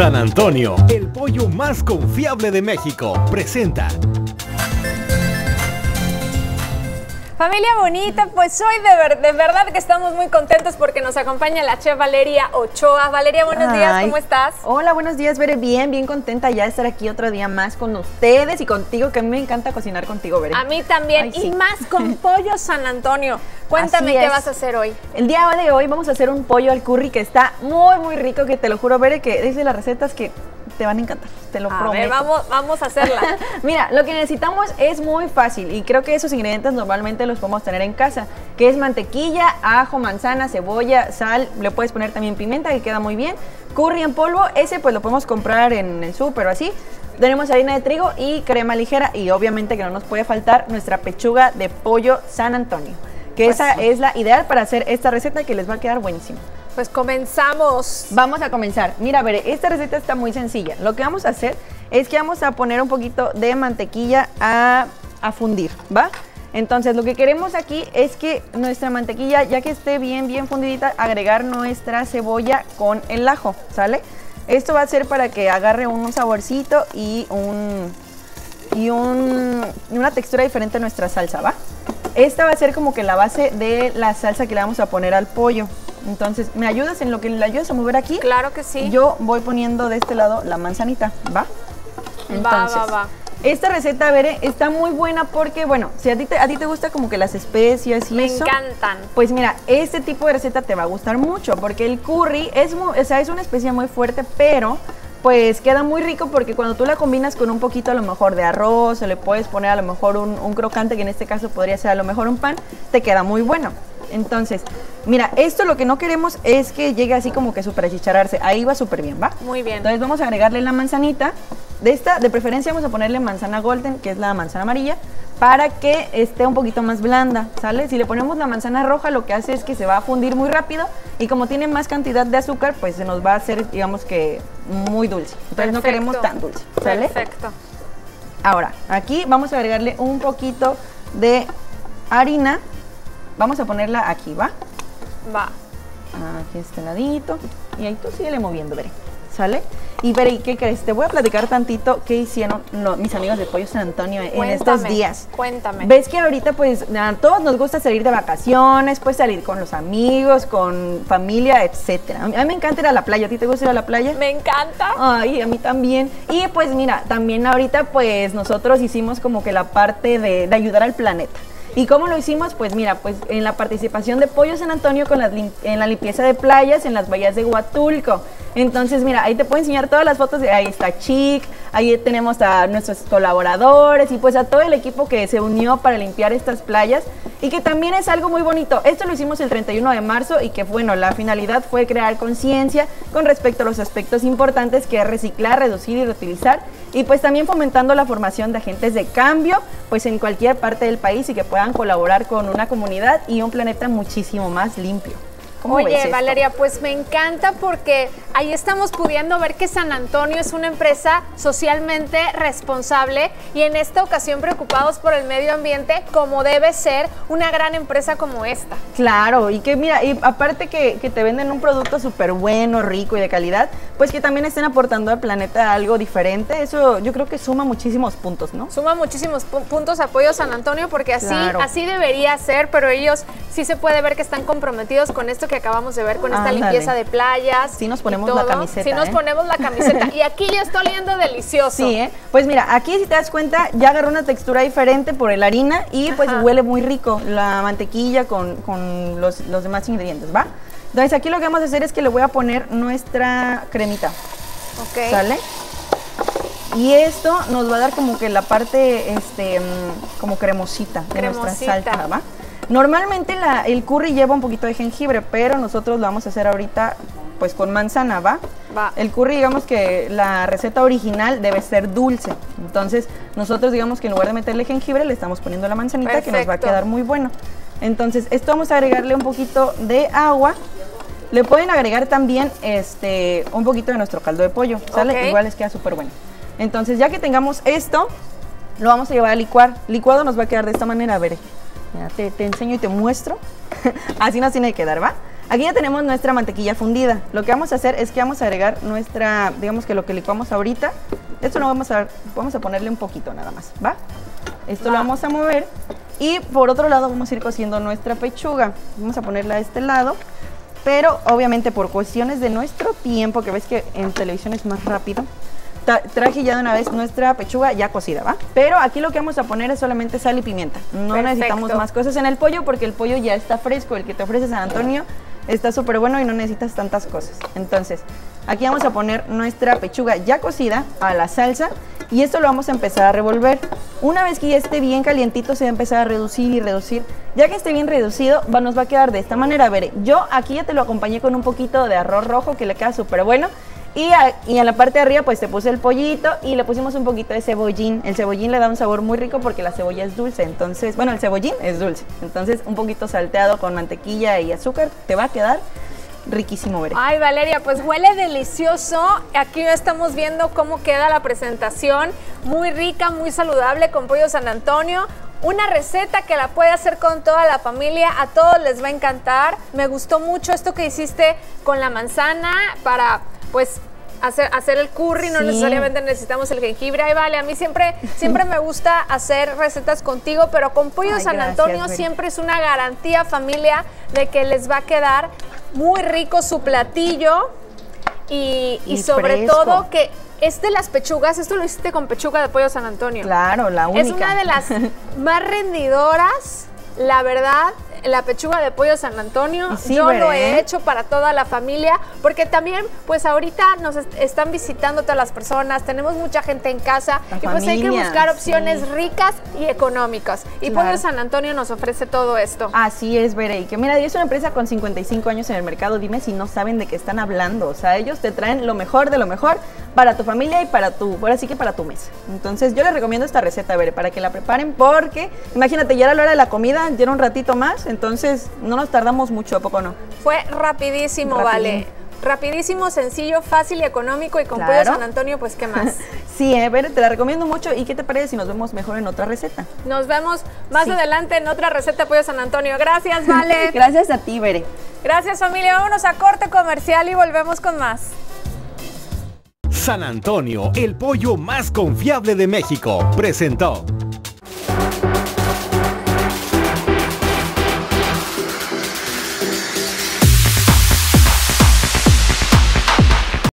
San Antonio, el pollo más confiable de México, presenta. Familia bonita, pues hoy de, ver- de verdad que estamos muy contentos porque nos acompaña la chef Valeria Ochoa. Valeria, buenos días, ¿cómo estás? Hola, buenos días, Bere. Bien, bien contenta ya de estar aquí otro día más con ustedes y contigo, que a mí me encanta cocinar contigo, Bere. A mí también, Ay, sí. y más con pollo San Antonio. Cuéntame qué vas a hacer hoy. El día de hoy vamos a hacer un pollo al curry que está muy, muy rico, que te lo juro, Bere, que es de las recetas que te van a encantar, te lo A prometo. ver, vamos, vamos a hacerla. Mira, lo que necesitamos es muy fácil y creo que esos ingredientes normalmente los podemos tener en casa, que es mantequilla, ajo, manzana, cebolla, sal, le puedes poner también pimienta que queda muy bien, curry en polvo, ese pues lo podemos comprar en el súper o así. Tenemos harina de trigo y crema ligera y obviamente que no nos puede faltar nuestra pechuga de pollo San Antonio, que Pues esa sí. es la ideal para hacer esta receta que les va a quedar buenísima. Pues comenzamos. Vamos a comenzar. Mira, Bere, esta receta está muy sencilla. Lo que vamos a hacer es que vamos a poner un poquito de mantequilla a, a fundir, ¿va? Entonces, lo que queremos aquí es que nuestra mantequilla, ya que esté bien, bien fundidita, agregar nuestra cebolla con el ajo, ¿sale? Esto va a ser para que agarre un saborcito y un, y un- una textura diferente a nuestra salsa, ¿va? Esta va a ser como que la base de la salsa que le vamos a poner al pollo. Entonces, ¿me ayudas en lo que le ayudas a mover aquí? Claro que sí. Yo voy poniendo de este lado la manzanita, ¿va? Va, va, va. Esta receta, Bere, está muy buena porque, bueno, si a ti te, a ti te gusta como que las especias y Me eso, encantan. pues mira, este tipo de receta te va a gustar mucho porque el curry es, mu- o sea, es una especia muy fuerte, pero pues queda muy rico porque cuando tú la combinas con un poquito a lo mejor de arroz o le puedes poner a lo mejor un, un crocante, que en este caso podría ser a lo mejor un pan, te queda muy bueno. Entonces, mira, esto lo que no queremos es que llegue así como que súper achichararse. Ahí va súper bien, ¿va? Muy bien. Entonces vamos a agregarle la manzanita. De esta, de preferencia vamos a ponerle manzana golden, que es la manzana amarilla, para que esté un poquito más blanda, ¿sale? Si le ponemos la manzana roja, lo que hace es que se va a fundir muy rápido y como tiene más cantidad de azúcar, pues se nos va a hacer, digamos que, muy dulce. Entonces no queremos tan dulce, ¿sale? Perfecto. Ahora, aquí vamos a agregarle un poquito de harina. Vamos a ponerla aquí, ¿va? Va. Aquí este ladito. Y ahí tú síguele moviendo, Veré. ¿Sale? Y Veré, ¿y qué crees? Te voy a platicar tantito qué hicieron mis amigos de Pollo San Antonio en estos días. Cuéntame. Ves que ahorita pues a todos nos gusta salir de vacaciones, pues salir con los amigos, con familia, etcétera. A mí a mí me encanta ir a la playa. ¿A ti te gusta ir a la playa? Me encanta. Ay, a mí también. Y pues mira, también ahorita pues nosotros hicimos como que la parte de, de ayudar al planeta. ¿Y cómo lo hicimos? Pues mira, pues en la participación de Pollo San Antonio con en la limpieza de playas en las bahías de Huatulco. Entonces, mira, ahí te puedo enseñar todas las fotos. Ahí está Chic, ahí tenemos a nuestros colaboradores y pues a todo el equipo que se unió para limpiar estas playas y que también es algo muy bonito. Esto lo hicimos el 31 de marzo y que bueno, la finalidad fue crear conciencia con respecto a los aspectos importantes que es reciclar, reducir y reutilizar y pues también fomentando la formación de agentes de cambio pues en cualquier parte del país y que puedan colaborar con una comunidad y un planeta muchísimo más limpio. ¿Cómo ves Oye? Valeria, pues me encanta porque ahí estamos pudiendo ver que San Antonio es una empresa socialmente responsable y en esta ocasión preocupados por el medio ambiente como debe ser una gran empresa como esta. Claro, y que mira, y aparte que, que te venden un producto súper bueno, rico y de calidad, pues que también estén aportando al planeta algo diferente, eso yo creo que suma muchísimos puntos, ¿no? Suma muchísimos pu- puntos apoyo San Antonio porque así, Claro. así debería ser, pero ellos sí se puede ver que están comprometidos con esto que acabamos de ver, con esta limpieza de playas. Sí nos y ponemos la camiseta, Sí nos ¿eh? ponemos la camiseta. y aquí ya está oliendo delicioso. Sí, ¿eh? Pues mira, aquí si te das cuenta, ya agarró una textura diferente por la harina y pues Ajá. huele muy rico la mantequilla con, con los, los demás ingredientes, ¿va? Entonces aquí lo que vamos a hacer es que le voy a poner nuestra cremita, Ok. ¿sale? Y esto nos va a dar como que la parte, este, mm, como cremosita de nuestra salsa, ¿va? Normalmente la- el curry lleva un poquito de jengibre, pero nosotros lo vamos a hacer ahorita pues con manzana, ¿va? Va. El curry, digamos que la receta original debe ser dulce. Entonces, nosotros digamos que en lugar de meterle jengibre, le estamos poniendo la manzanita que nos va a quedar muy bueno. Entonces, esto vamos a agregarle un poquito de agua. Le pueden agregar también este un poquito de nuestro caldo de pollo, ¿sale? Ok. Igual les queda súper bueno. Entonces, ya que tengamos esto, lo vamos a llevar a licuar. Licuado nos va a quedar de esta manera, a ver. Mira, te, te enseño y te muestro. Así nos tiene que quedar, ¿va? Aquí ya tenemos nuestra mantequilla fundida. Lo que vamos a hacer es que vamos a agregar nuestra, digamos que lo que licuamos ahorita. Esto lo vamos a, vamos a ponerle un poquito nada más, ¿va? Esto lo vamos a mover. Y por otro lado vamos a ir cociendo nuestra pechuga. Vamos a ponerla a este lado. Pero obviamente por cuestiones de nuestro tiempo, que ves que en televisión es más rápido, traje ya de una vez nuestra pechuga ya cocida, ¿va? Pero aquí lo que vamos a poner es solamente sal y pimienta. No necesitamos más cosas en el pollo porque el pollo ya está fresco, el que te ofrece San Antonio está súper bueno y no necesitas tantas cosas. Entonces, aquí vamos a poner nuestra pechuga ya cocida a la salsa y esto lo vamos a empezar a revolver. Una vez que ya esté bien calientito se va a empezar a reducir y reducir. Ya que esté bien reducido, nos va a quedar de esta manera. A ver, yo aquí ya te lo acompañé con un poquito de arroz rojo que le queda súper bueno. Y, en la parte de arriba pues te puse el pollito y le pusimos un poquito de cebollín. El cebollín le da un sabor muy rico porque la cebolla es dulce, entonces, bueno, el cebollín es dulce. Entonces un poquito salteado con mantequilla y azúcar te va a quedar riquísimo, ver. Ay, Valeria, pues huele delicioso. Aquí estamos viendo cómo queda la presentación. Muy rica, muy saludable con pollo San Antonio. Una receta que la puede hacer con toda la familia, a todos les va a encantar. Me gustó mucho esto que hiciste con la manzana para pues hacer, hacer el curry, no necesariamente necesitamos el jengibre. Ahí vale, a mí siempre, siempre me gusta hacer recetas contigo, pero con Pollo San Antonio siempre es una garantía familia de que les va a quedar muy rico su platillo y, y, sobre todo que es de las pechugas, esto lo hiciste con pechuga de pollo San Antonio. Claro, la única. Es una de las más rendidoras, la verdad, la pechuga de pollo San Antonio. yo lo he hecho para toda la familia, porque también, pues ahorita nos están visitando todas las personas, tenemos mucha gente en casa y pues hay que buscar opciones ricas y económicas. Y Pollo San Antonio nos ofrece todo esto. Así es. Y que mira, es una empresa con 55 años en el mercado. Dime si no saben de qué están hablando. O sea, ellos te traen lo mejor de lo mejor para tu familia y para tu, ahora sí que para tu mesa. Entonces, yo les recomiendo esta receta, Bere, para que la preparen porque, imagínate, ya era la hora de la comida, ya era un ratito más entonces no nos tardamos mucho, ¿a poco no? Fue rapidísimo, vale. Rapidísimo, sencillo, fácil y económico y con pollo San Antonio, pues qué más. sí, eh, te la recomiendo mucho. ¿Y qué te parece si nos vemos mejor en otra receta? Nos vemos más adelante en otra receta de pollo San Antonio. Gracias, Vale. Gracias a ti, Bere. Gracias, familia. Vámonos a corte comercial y volvemos con más. San Antonio, el pollo más confiable de México, presentó.